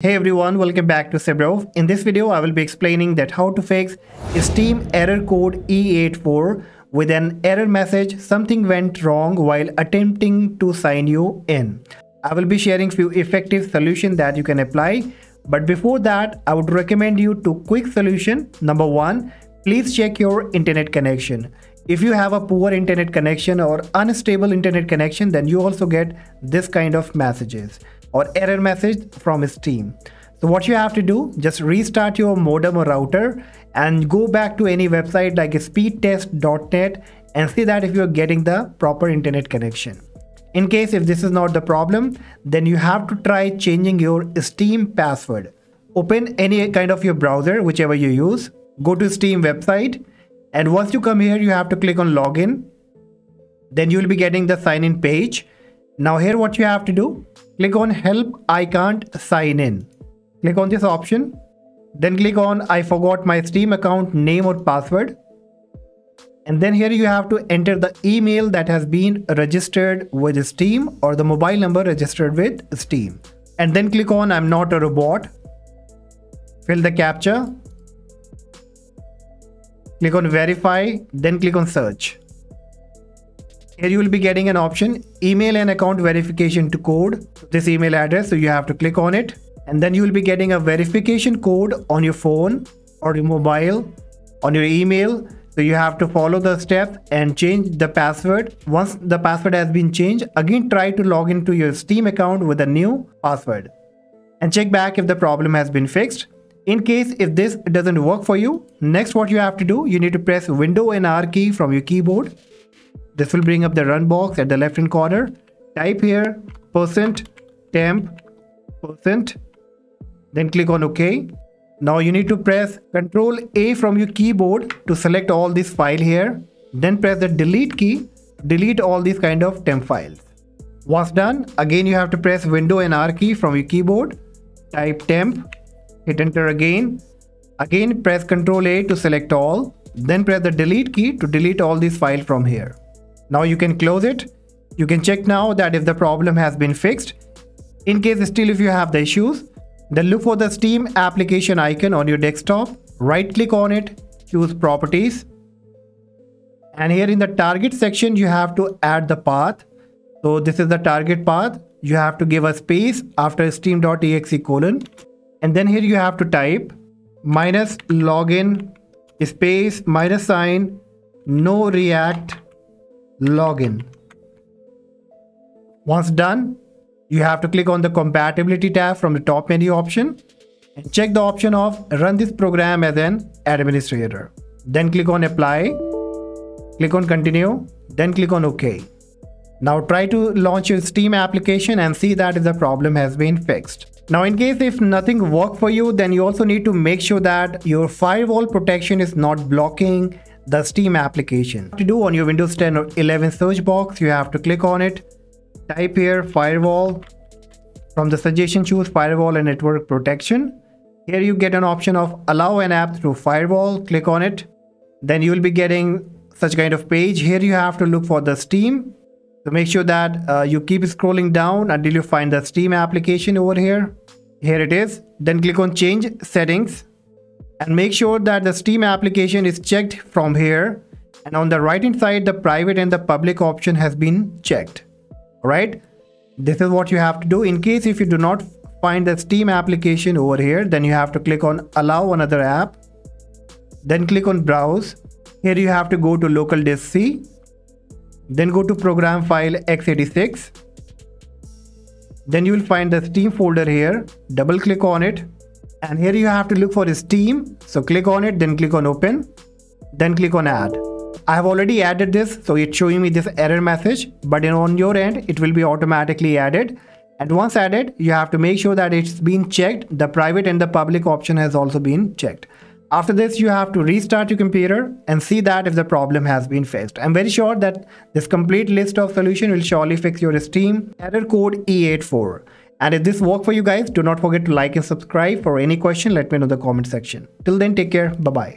Hey everyone, welcome back to SebRauf. In this video, I will be explaining that how to fix Steam error code E84 with an error message something went wrong while attempting to sign you in. I will be sharing few effective solutions that you can apply. But before that, I would recommend you to quick solution. Number one, please check your internet connection. If you have a poor internet connection or unstable internet connection, then you also get this kind of messages or error message from Steam. So what you have to do, just restart your modem or router and go back to any website like speedtest.net and see that if you're getting the proper internet connection. In case if this is not the problem, then you have to try changing your Steam password. Open any kind of your browser, whichever you use, go to Steam website and once you come here, you have to click on login. Then you will be getting the sign in page. Now here what you have to do, click on help I can't sign in. Click on this option. Then click on I forgot my Steam account name or password. And then here you have to enter the email that has been registered with Steam or the mobile number registered with Steam. And then click on I'm not a robot. Fill the captcha. Click on verify, then click on search. Here you will be getting an option email and account verification to code this email address. So you have to click on it and then you will be getting a verification code on your phone or your mobile on your email. So you have to follow the steps and change the password. Once the password has been changed, again try to log into your Steam account with a new password and check back if the problem has been fixed. In case if this doesn't work for you, next what you have to do, you need to press window and R key from your keyboard this will bring up the run box at the left hand corner. Type here percent temp percent. Then click on OK. Now you need to press Control A from your keyboard to select all this file here. Then press the delete key delete all these kind of temp files. Once done, again you have to press Window and R key from your keyboard. Type temp, hit enter again. Again press Control A to select all. Then press the delete key to delete all these files from here. Now you can close it. You can check now that if the problem has been fixed. In case still if you have the issues, then look for the Steam application icon on your desktop. Right click on it, choose properties. And here in the target section, you have to add the path. So this is the target path. You have to give a space after steam.exe colon. And then here you have to type minus login space minus sign no react login. Once done, you have to click on the compatibility tab from the top menu option and check the option of run this program as an administrator. Then click on apply, click on continue, then click on OK. Now try to launch your Steam application and see that if the problem has been fixed. Now in case if nothing worked for you, then you also need to make sure that your firewall protection is not blocking the Steam application. To do on your Windows 10 or 11 search box, you have to click on it, type here firewall. From the suggestion, choose firewall and network protection. Here you get an option of allow an app through firewall, click on it. Then you will be getting such kind of page. Here you have to look for the Steam. So make sure that uh, you keep scrolling down until you find the Steam application over here. Here it is. Then click on change settings and make sure that the Steam application is checked from here. And on the right hand side the private and the public option has been checked. Right? this is what you have to do. In case if you do not find the Steam application over here then you have to click on allow another app. Then click on browse. Here you have to go to local disk C. Then go to program file x86 then you will find the Steam folder here. Double click on it and here you have to look for Steam. So click on it, then click on open, then click on add. I have already added this, so it's showing me this error message, but on your end, it will be automatically added. And once added, you have to make sure that it's been checked. The private and the public option has also been checked. After this, you have to restart your computer and see that if the problem has been fixed. I'm very sure that this complete list of solution will surely fix your Steam error code E84. And if this worked for you guys, do not forget to like and subscribe. For any question, let me know in the comment section. Till then, take care. Bye-bye.